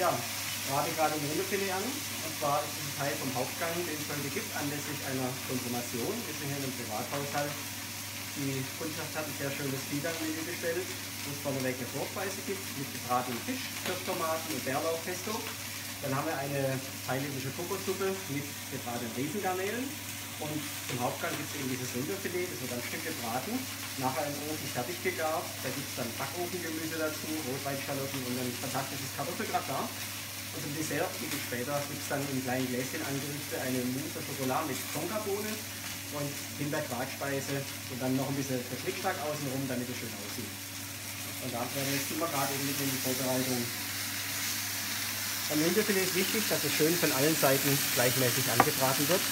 Ja, brate gerade ein Rinderfilet an. Und zwar ist es ein Teil vom Hauptgang, den es heute gibt, anlässlich einer Konfirmation. Wir sind hier in einem Privathaushalt. Die Kundschaft hat ein sehr schönes Fiedern-Menü bestellt, wo es vorneweg eine Vorspeise gibt mit gebratenem Fisch, Kirschtomaten und Bärlauchpesto. Dann haben wir eine thailändische Kokossuppe mit gebratenen Riesengarnelen. Und zum Hauptgang gibt es eben dieses Rinderfilet, das wird ein Stück gebraten, nachher im Ofen fertig gegart. Da gibt es dann Backofengemüse dazu, Rotweinschalotten und ein fantastisches Kartoffelgratin. Und zum Dessert, ein bisschen später, gibt es dann in kleinen Gläschen angerichtet eine Mousse Schokolade mit Tonkabohnen und Himbeer-Quarkspeise und dann noch ein bisschen Verschnickschnack außenrum, damit es schön aussieht. Und da werden wir jetzt immer gerade eben mit in die Vorbereitung. Beim Rinderfilet ist wichtig, dass es schön von allen Seiten gleichmäßig angebraten wird.